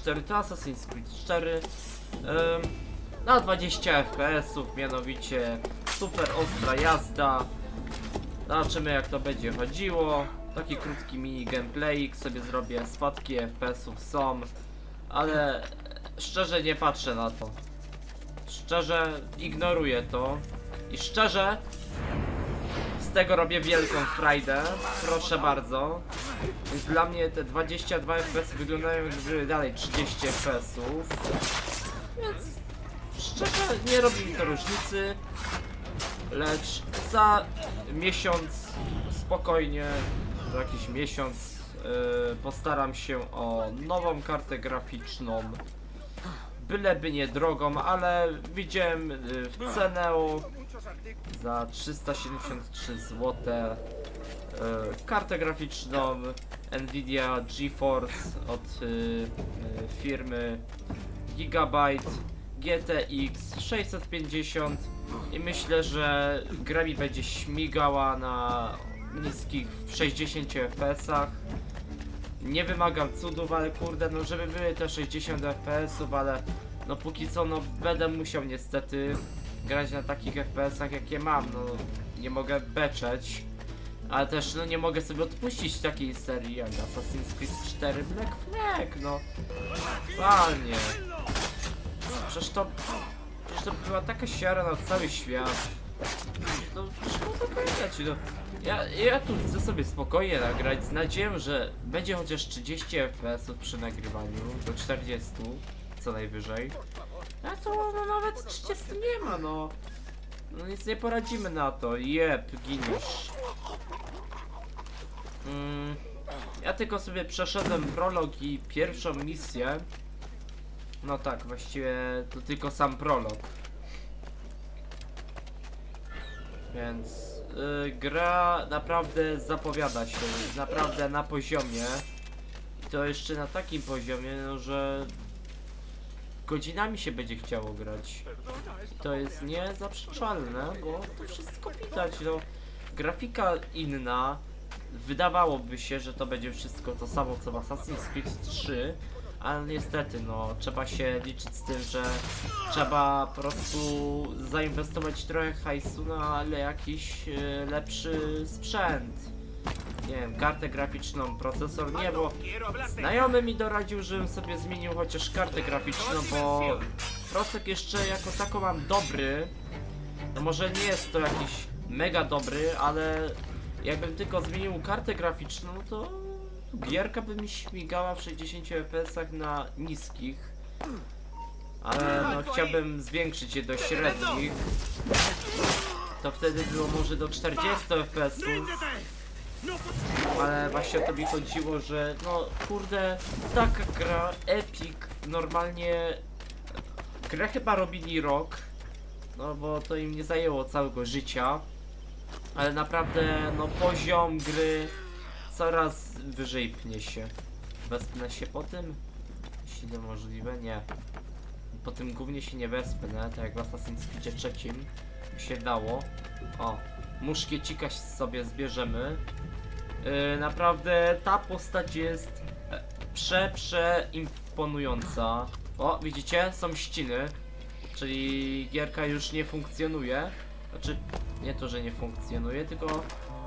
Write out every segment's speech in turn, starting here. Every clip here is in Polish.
Assassin's Creed 4 to Assassin's Creed 4 ym, na 20 FPS-ów, mianowicie super ostra jazda. Zobaczymy jak to będzie chodziło. Taki krótki mini gameplayik sobie zrobię, spadki FPS-ów są, ale szczerze nie patrzę na to. Szczerze ignoruję to i szczerze z tego robię wielką frajdę, proszę bardzo. Więc dla mnie te 22 FPS wyglądają jakby dalej 30 FPS-ów. Więc szczerze nie robi mi to różnicy. Lecz za miesiąc spokojnie, za jakiś miesiąc yy, postaram się o nową kartę graficzną. Byleby nie drogą, ale widziałem yy, w cenę za 373 zł kartę graficzną Nvidia GeForce od yy, yy, firmy Gigabyte GTX 650 i myślę, że gra mi będzie śmigała na niskich 60 FPS-ach. Nie wymagam cudów, ale kurde, no żeby były te 60 FPS-ów, ale no póki co no będę musiał niestety grać na takich FPS-ach jakie mam, no nie mogę beczeć. Ale też no nie mogę sobie odpuścić takiej serii jak Assassin's Creed 4 Black Flag, no. Fajnie. Przecież to... Przecież to była taka siara na cały świat. No, szkoda powiedzieć, no. Ja, ja tu chcę sobie spokojnie nagrać z nadzieją, że będzie chociaż 30 fps przy nagrywaniu, do 40 co najwyżej. A to no, nawet 30 nie ma, no. No nic nie poradzimy na to. Jep, giniesz. Mm, ja tylko sobie przeszedłem prolog i pierwszą misję. No tak, właściwie to tylko sam prolog. Więc y, gra naprawdę zapowiada się, naprawdę na poziomie. I to jeszcze na takim poziomie, no, że godzinami się będzie chciało grać. I to jest niezaprzeczalne, bo to wszystko widać, no. Grafika inna. Wydawałoby się, że to będzie wszystko to samo co w Assassin's Creed 3, ale niestety, no, trzeba się liczyć z tym, że trzeba po prostu zainwestować trochę hajsu na jakiś e, lepszy sprzęt. Nie wiem, kartę graficzną, procesor, nie, bo znajomy mi doradził, żebym sobie zmienił chociaż kartę graficzną, bo procek jeszcze jako tako mam dobry. No może nie jest to jakiś mega dobry, ale jakbym tylko zmienił kartę graficzną, no to gierka by mi śmigała w 60 fps na niskich. Ale no chciałbym zwiększyć je do średnich. To wtedy było może do 40 fps. Ale właśnie o to mi chodziło, że no kurde, taka gra, Epic, normalnie grę chyba robili rok. No bo to im nie zajęło całego życia. Ale naprawdę, no poziom gry coraz wyżej pnie się. Wespnę się po tym? Jeśli to możliwe, nie. Po tym głównie się nie wespnę, tak jak w Assassin's Creed trzecim się dało. O, muszkiecika sobie zbierzemy. Yy, naprawdę ta postać jest prze, prze imponująca. O, widzicie? Są ściny. Czyli gierka już nie funkcjonuje. Znaczy, nie to, że nie funkcjonuje, tylko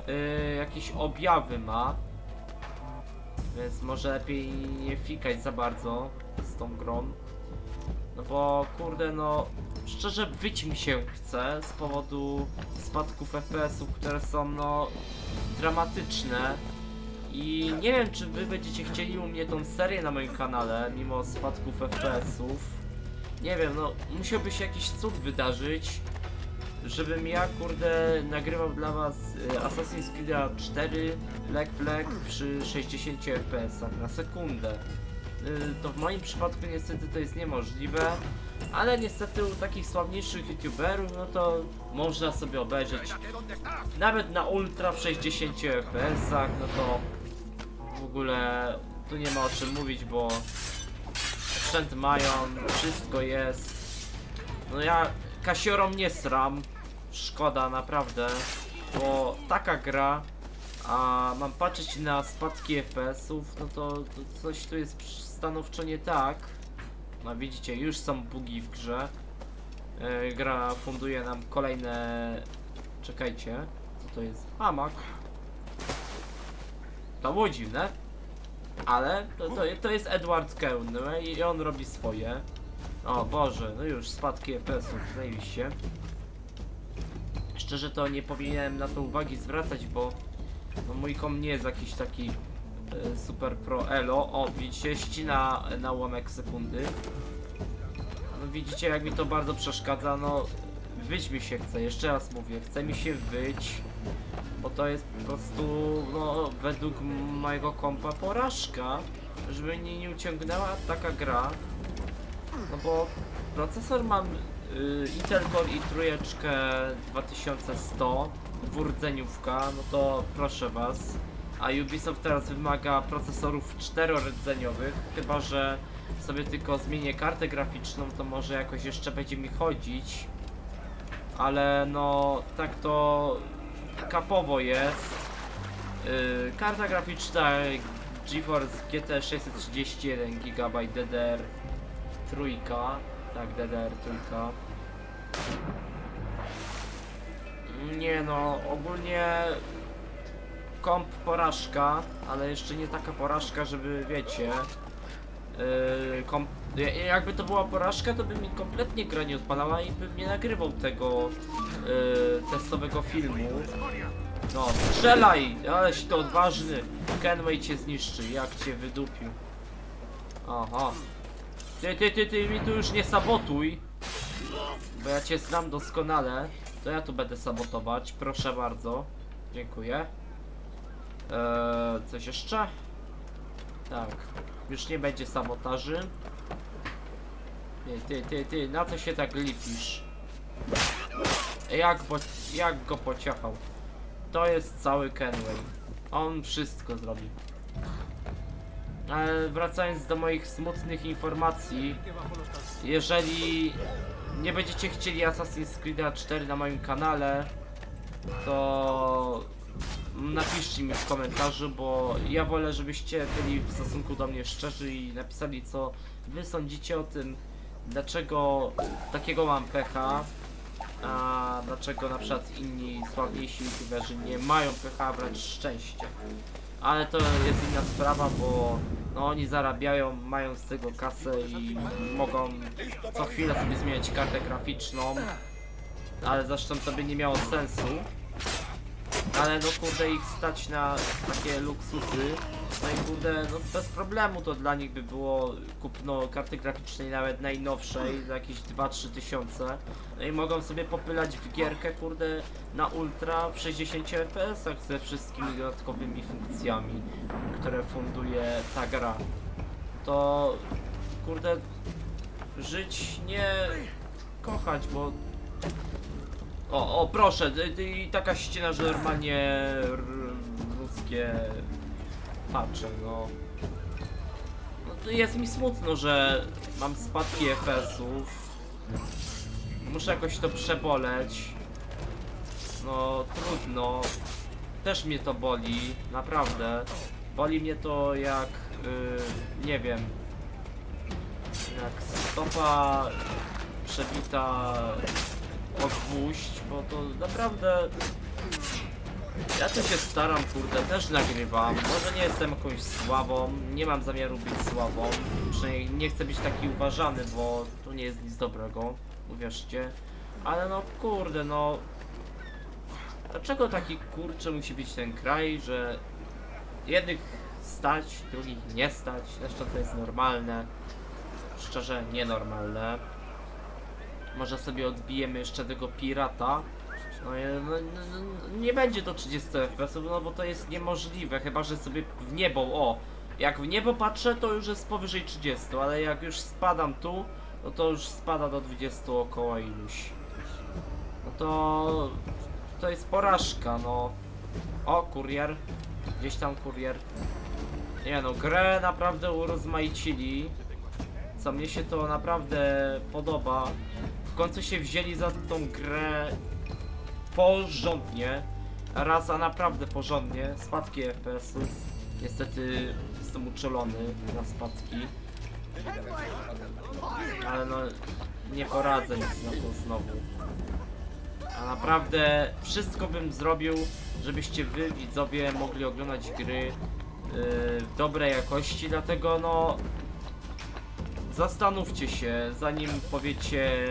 yy, jakieś objawy ma. Więc może lepiej nie fikać za bardzo z tą grą. No bo kurde no, szczerze wyć mi się chce z powodu spadków FPS-ów, które są no dramatyczne. I nie wiem czy wy będziecie chcieli u mnie tą serię na moim kanale, mimo spadków FPS-ów. Nie wiem, no musiałby się jakiś cud wydarzyć, żebym ja kurde nagrywał dla was y, Assassin's Creed 4 Black Flag przy 60 fps na sekundę. Y, to w moim przypadku niestety to jest niemożliwe, ale niestety u takich sławniejszych youtuberów no to można sobie obejrzeć nawet na ultra w 60 fps no to w ogóle tu nie ma o czym mówić, bo sprzęt mają, wszystko jest. No ja Kasiorom nie sram, szkoda naprawdę, bo taka gra, a mam patrzeć na spadki FPS-ów, no to, to coś tu jest stanowczo nie tak. No widzicie, już są bugi w grze. E, gra funduje nam kolejne... Czekajcie, co to jest? Hamak. To było dziwne. Ale to, to, to jest Edward Keun no i on robi swoje. O Boże, no już spadki FPS-ów, zajebiście. Szczerze to nie powinienem na to uwagi zwracać, bo no mój kom nie jest jakiś taki e, super pro elo. O, widzicie, ścina na ułamek sekundy. No widzicie jak mi to bardzo przeszkadza, no wyć mi się chce, jeszcze raz mówię, chce mi się wyć, bo to jest po prostu, no według mojego kompa porażka, żeby mnie nie uciągnęła taka gra, no bo procesor mam y, Intel Core i trójeczkę 2100, dwurdzeniówka, no to proszę was, a Ubisoft teraz wymaga procesorów czterordzeniowych, chyba że sobie tylko zmienię kartę graficzną, to może jakoś jeszcze będzie mi chodzić. Ale no, tak to kapowo jest. Yy, karta graficzna GeForce GT 631 GB DDR trójka, tak DDR trójka. Nie no, ogólnie komp porażka, ale jeszcze nie taka porażka, żeby wiecie. Yy, kom ja- jakby to była porażka, to by mi kompletnie gra nie odpalała i bym nie nagrywał tego yy, testowego filmu. No, strzelaj! Aleś to odważny. Kenway cię zniszczy, jak cię wydupił. Aha. Ty, ty, ty, ty mi tu już nie sabotuj. Bo ja cię znam doskonale. To ja tu będę sabotować, proszę bardzo. Dziękuję. Eee, coś jeszcze? Tak. Już nie będzie sabotaży. Ty, ty, ty, ty, na co się tak lipisz? Jak, bo, jak go pociachał? To jest cały Kenway. On wszystko zrobi. Ale wracając do moich smutnych informacji, jeżeli nie będziecie chcieli Assassin's Creed 4 na moim kanale, to napiszcie mi w komentarzu, bo ja wolę, żebyście byli w stosunku do mnie szczerzy i napisali, co wy sądzicie o tym, dlaczego takiego mam pecha, a dlaczego na przykład inni sławniejsi youtuberzy nie mają pecha, a wręcz szczęście. Ale to jest inna sprawa, bo no, oni zarabiają, mają z tego kasę i mogą co chwilę sobie zmieniać kartę graficzną, ale zresztą to by nie miało sensu. Ale no kurde ich stać na takie luksusy. No i kurde, no bez problemu to dla nich by było kupno karty graficznej nawet najnowszej za jakieś 2-3 tysiące. No i mogą sobie popylać w gierkę kurde na ultra w 60 fps ze wszystkimi dodatkowymi funkcjami, które funduje ta gra. To kurde żyć nie kochać, bo o, o, proszę, y, y, i taka ściana, że normalnie ruskie patrzę, no. No jest mi smutno, że mam spadki FPS-ów. Muszę jakoś to przeboleć. No, trudno. Też mnie to boli, naprawdę. Boli mnie to jak, y, nie wiem, jak stopa przebita o gwóźdź, bo to naprawdę... Ja tu się staram, kurde, też nagrywam. Może nie jestem jakąś sławą, nie mam zamiaru być sławą. Przynajmniej nie chcę być taki uważany, bo to nie jest nic dobrego, uwierzcie. Ale no kurde, no... Dlaczego taki kurcze musi być ten kraj, że jednych stać, drugich nie stać? Zresztą to jest normalne. Szczerze, nienormalne. Może sobie odbijemy jeszcze tego pirata. No, je- no, no, no, nie będzie to 30 fps, no bo to jest niemożliwe, chyba że sobie w niebo, o! Jak w niebo patrzę, to już jest powyżej 30, ale jak już spadam tu, no to już spada do 20 około iluś. No to... to jest porażka, no. O, kurier. Gdzieś tam kurier. Nie no, grę naprawdę urozmaicili. Co mnie się to naprawdę podoba. W końcu się wzięli za tą grę porządnie. raz, a naprawdę porządnie, spadki FPS-ów. Niestety jestem uczulony na spadki. Ale no, nie poradzę nic na to znowu. A naprawdę wszystko bym zrobił, żebyście wy, widzowie, mogli oglądać gry yy, w dobrej jakości, dlatego no... Zastanówcie się, zanim powiecie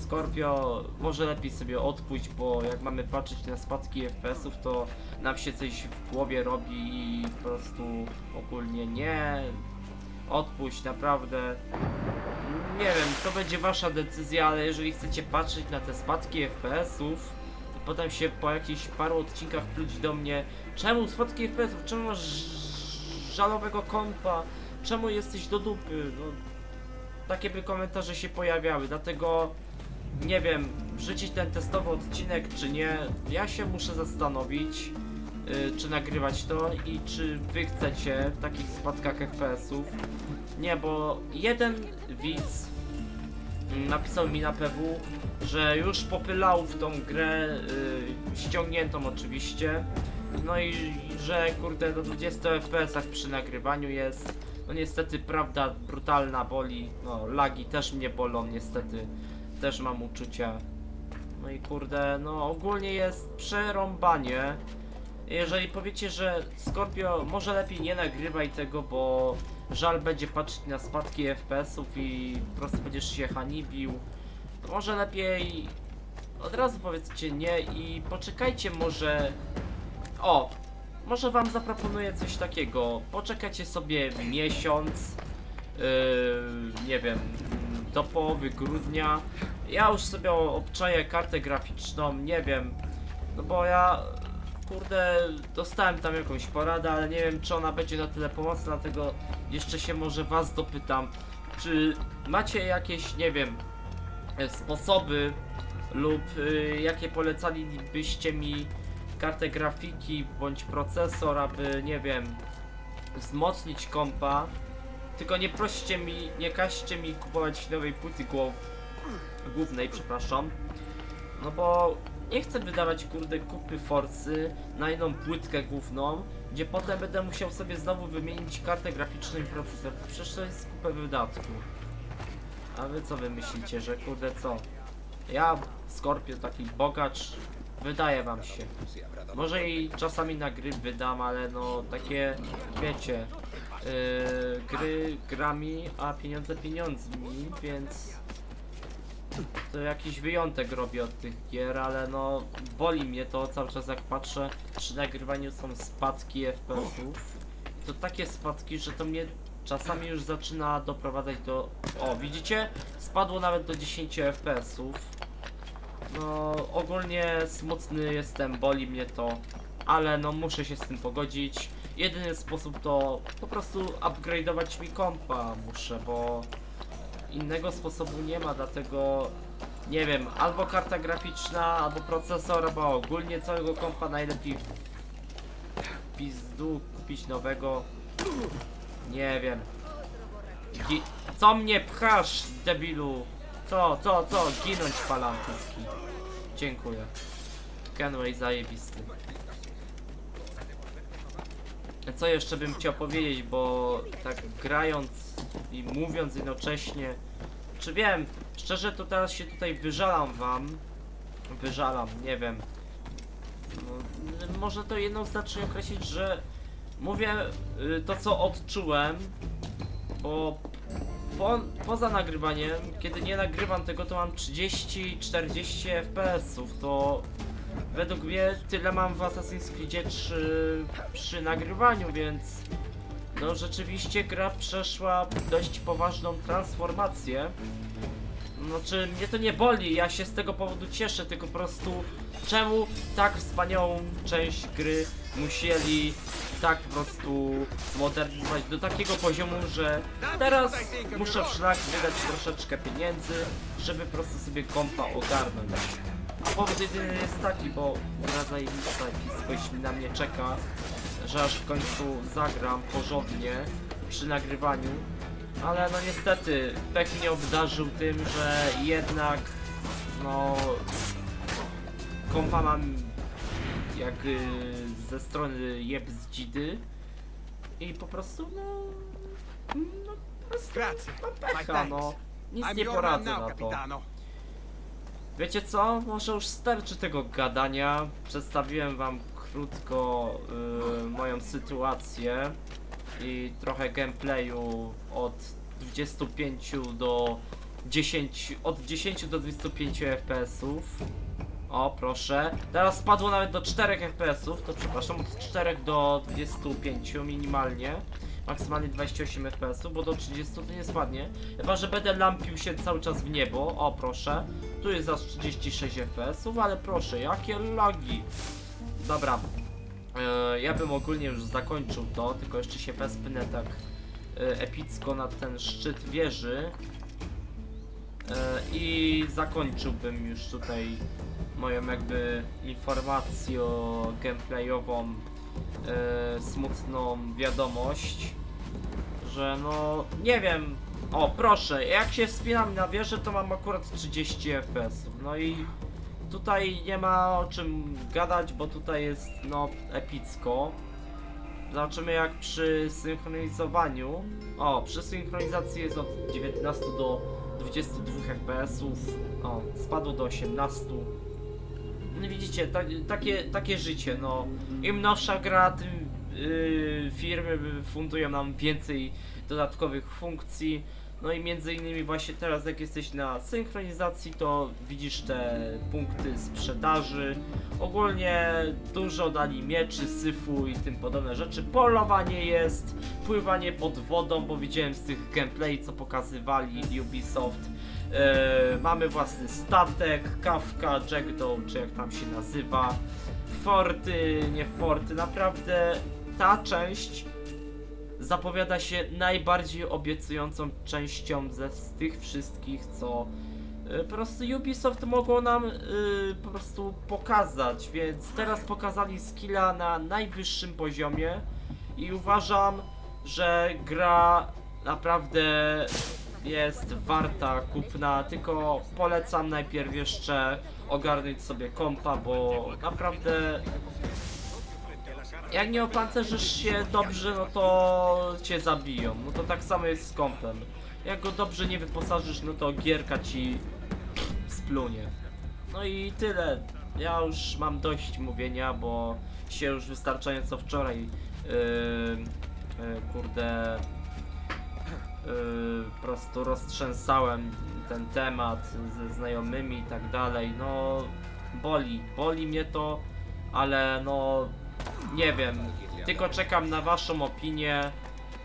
Scorpio, może lepiej sobie odpuść, bo jak mamy patrzeć na spadki FPS-ów, to nam się coś w głowie robi i po prostu ogólnie nie. Odpuść, naprawdę. Nie wiem, to będzie wasza decyzja, ale jeżeli chcecie patrzeć na te spadki FPS-ów, to potem się po jakichś paru odcinkach pluć do mnie, czemu spadki FPS-ów, czemu masz żalowego kompa, czemu jesteś do dupy, no, takie by komentarze się pojawiały, dlatego nie wiem, wrzucić ten testowy odcinek czy nie, ja się muszę zastanowić, y, czy nagrywać to i czy wy chcecie w takich spadkach FPS-ów. Nie, bo jeden widz mm, napisał mi na PW, że już popylał w tą grę, y, ściągniętą oczywiście, no i że kurde do 20 FPS-ach przy nagrywaniu jest. No niestety prawda brutalna boli, no lagi też mnie bolą niestety, też mam uczucia. No i kurde, no ogólnie jest przerąbanie. Jeżeli powiecie, że Scorpio może lepiej nie nagrywaj tego, bo żal będzie patrzeć na spadki FPS-ów i po prostu będziesz się hanibił, to może lepiej od razu powiedzcie nie i poczekajcie może... O! Może wam zaproponuję coś takiego. Poczekajcie sobie miesiąc, yy, nie wiem, do połowy grudnia. Ja już sobie obczaję kartę graficzną, nie wiem, no bo ja, kurde, dostałem tam jakąś poradę, ale nie wiem, czy ona będzie na tyle pomocna, dlatego jeszcze się może was dopytam, czy macie jakieś, nie wiem, e, sposoby lub y, jakie polecalibyście mi kartę grafiki bądź procesor, aby, nie wiem, wzmocnić kompa. Tylko nie proście mi, nie każcie mi kupować nowej płyty głow głównej, przepraszam. No bo nie chcę wydawać kurde kupy Forcy na jedną płytkę główną, gdzie potem będę musiał sobie znowu wymienić kartę graficzną i procesor. Przecież to jest kupę wydatku. A wy co wy myślicie, że kurde co? Ja, Scorpio, taki bogacz, wydaje wam się. Może i czasami na gry wydam, ale no takie, wiecie, yy, gry grami, a pieniądze pieniądzmi, więc to jakiś wyjątek robię od tych gier, ale no boli mnie to cały czas jak patrzę, przy nagrywaniu są spadki FPS-ów. To takie spadki, że to mnie czasami już zaczyna doprowadzać do... O, widzicie? Spadło nawet do 10 FPS-ów. No, ogólnie smutny jestem, boli mnie to, ale no muszę się z tym pogodzić. Jedyny sposób to po prostu upgrade'ować mi kompa muszę, bo innego sposobu nie ma, dlatego nie wiem, albo karta graficzna, albo procesor, albo ogólnie całego kompa najlepiej w pizdu kupić nowego. Nie wiem. Gi co mnie pchasz, debilu? Co, co, co? Ginąć falantówki. Dziękuję. Kenway zajebisty. Co jeszcze bym chciał powiedzieć, bo tak grając i mówiąc jednocześnie, czy wiem, szczerze to teraz się tutaj wyżalam wam, wyżalam, nie wiem, no, może to jednoznacznie określić, że mówię y, to co odczułem, bo po, poza nagrywaniem, kiedy nie nagrywam tego, to mam 30-40 FPS-ów, to według mnie tyle mam w Assassin's Creed 3 przy nagrywaniu, więc no rzeczywiście gra przeszła dość poważną transformację. Znaczy, mnie to nie boli, ja się z tego powodu cieszę, tylko po prostu czemu tak wspaniałą część gry musieli tak po prostu zmodernizować do takiego poziomu, że teraz muszę wszak wydać troszeczkę pieniędzy, żeby po prostu sobie kompa ogarnąć. A powód jedyny jest taki, bo gra zajebista coś na mnie czeka, że aż w końcu zagram porządnie przy nagrywaniu. Ale no niestety, pek mnie obdarzył tym, że jednak no kompa mam jak y, ze strony jeb z dzidy i po prostu no, no po prostu My pecha, no. Nic nie poradzę na to. Wiecie co? Może już starczy tego gadania. Przedstawiłem wam krótko y, moją sytuację i trochę gameplayu od 25 do 10, od 10 do 25 FPS-ów. O, proszę. Teraz spadło nawet do 4 FPS-ów, to przepraszam, od 4 do 25 minimalnie. Maksymalnie 28 FPS-ów, bo do 30 to nie spadnie. Chyba, że będę lampił się cały czas w niebo. O, proszę. Tu jest aż 36 FPS-ów, ale proszę, jakie lagi. Dobra. E, ja bym ogólnie już zakończył to, tylko jeszcze się wespnę tak e, epicko na ten szczyt wieży. E, I zakończyłbym już tutaj moją jakby informację gameplayową, smutną wiadomość, że no nie wiem, o proszę, jak się wspinam na wieżę to mam akurat 30 fps, no i tutaj nie ma o czym gadać, bo tutaj jest no epicko. Zobaczymy jak przy synchronizowaniu, o przy synchronizacji jest od 19 do 22 fps-ów, o spadło do 18. No widzicie, ta, takie, takie życie, no. Im nowsza gra, tym yy, firmy fundują nam więcej dodatkowych funkcji. No i między innymi właśnie teraz jak jesteś na synchronizacji, to widzisz te punkty sprzedaży. Ogólnie dużo dali mieczy, syfu i tym podobne rzeczy. Polowanie jest, pływanie pod wodą, bo widziałem z tych gameplay, co pokazywali Ubisoft. E, mamy własny statek, kawka, jackdaw, czy jak tam się nazywa. Forty, nie forty, naprawdę ta część zapowiada się najbardziej obiecującą częścią ze z tych wszystkich, co y, po prostu Ubisoft mogło nam y, po prostu pokazać, więc teraz pokazali skilla na najwyższym poziomie i uważam, że gra naprawdę jest warta kupna, tylko polecam najpierw jeszcze ogarnąć sobie kompa, bo naprawdę jak nie opancerzysz się dobrze, no to cię zabiją. No to tak samo jest z kompem. Jak go dobrze nie wyposażysz, no to gierka ci splunie. No i tyle. Ja już mam dość mówienia, bo się już wystarczająco wczoraj yy, yy, kurde yy, po prostu roztrzęsałem ten temat ze znajomymi i tak dalej. No boli, boli mnie to, ale no nie wiem, tylko czekam na waszą opinię.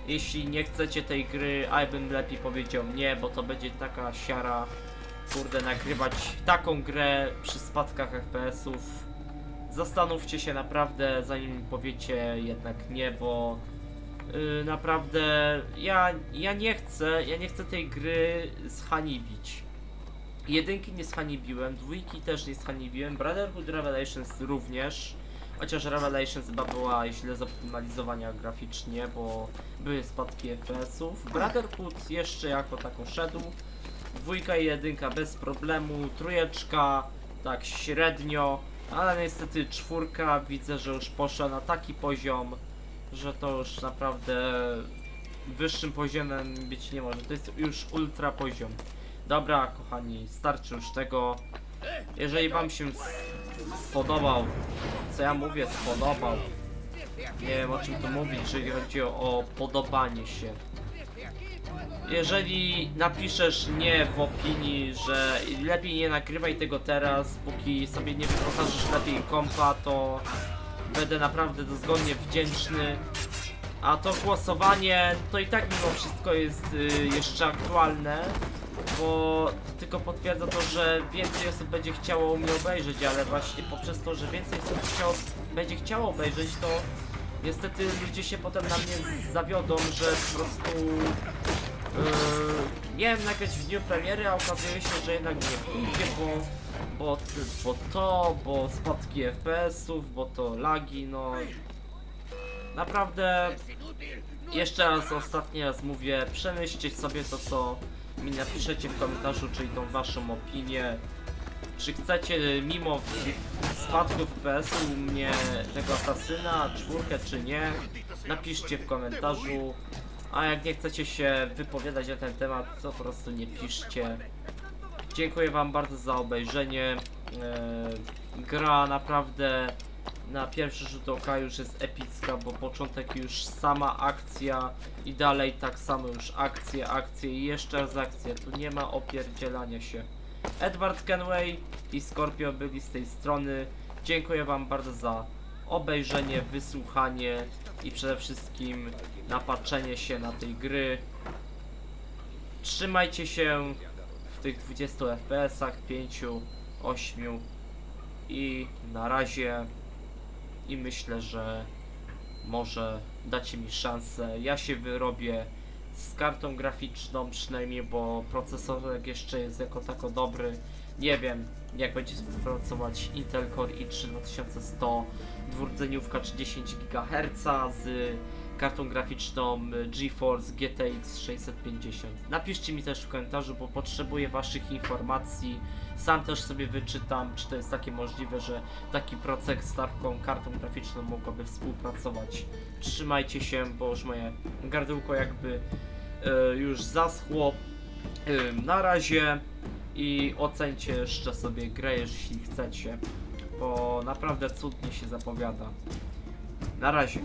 Jeśli nie chcecie tej gry, a bym lepiej powiedział nie, bo to będzie taka siara, kurde, nagrywać taką grę przy spadkach FPS-ów. Zastanówcie się naprawdę, zanim powiecie jednak nie, bo yy, naprawdę ja, ja nie chcę, ja nie chcę tej gry zhanibić. Jedynki nie schanibiłem, dwójki też nie schanibiłem, Brotherhood Revelations również. Chociaż Revelations chyba była źle zoptymalizowania graficznie, bo były spadki FPS-ów. Brotherhood jeszcze jako tako szedł. Dwójka i jedynka bez problemu, trójeczka tak średnio, ale niestety czwórka widzę, że już poszła na taki poziom, że to już naprawdę wyższym poziomem być nie może. To jest już ultra poziom. Dobra, kochani, starczy już tego. Jeżeli wam się spodobał, co ja mówię, spodobał. Nie wiem o czym tu mówić, jeżeli chodzi o, o podobanie się. Jeżeli napiszesz nie w opinii, że lepiej nie nagrywaj tego teraz, póki sobie nie wyposażysz lepiej kompa, to będę naprawdę dozgodnie wdzięczny. A to głosowanie to i tak mimo wszystko jest y, jeszcze aktualne, bo tylko potwierdza to, że więcej osób będzie chciało mnie obejrzeć, ale właśnie poprzez to, że więcej osób chciało, będzie chciało obejrzeć, to niestety ludzie się potem na mnie zawiodą, że po prostu yy, miałem nagrać w dniu premiery, a okazuje się, że jednak nie pójdzie, bo, bo, bo to, bo spadki FPS-ów, bo to lagi, no. Naprawdę jeszcze raz, ostatni raz mówię, przemyślcie sobie to, co mi napiszecie w komentarzu, czyli tą waszą opinię. czy chcecie y, mimo spadku FPS-u u mnie tego asasyna, czwórkę czy nie, napiszcie w komentarzu. A jak nie chcecie się wypowiadać na ten temat, to po prostu nie piszcie. Dziękuję wam bardzo za obejrzenie. Eee, gra naprawdę na pierwszy rzut oka już jest epicka, bo początek już sama akcja i dalej tak samo już akcje, akcje i jeszcze raz akcje. Tu nie ma opierdzielania się. Edward Kenway i Scorpio byli z tej strony. Dziękuję wam bardzo za obejrzenie, wysłuchanie i przede wszystkim napatrzenie się na tej gry. Trzymajcie się w tych 20 FPS-ach, 5, 8 i na razie i myślę, że może dacie mi szansę. Ja się wyrobię z kartą graficzną przynajmniej, bo procesorek jeszcze jest jako tako dobry. Nie wiem jak będzie współpracować Intel Core i3 2100 dwurdzeniówka 30 GHz z kartą graficzną GeForce GTX 650. Napiszcie mi też w komentarzu, bo potrzebuję waszych informacji. Sam też sobie wyczytam, czy to jest takie możliwe, że taki procek z taką kartą graficzną mogłaby współpracować. Trzymajcie się, bo już moje gardło jakby e, już zaschło. E, na razie i ocencie jeszcze sobie grę, jeśli chcecie, bo naprawdę cudnie się zapowiada. Na razie.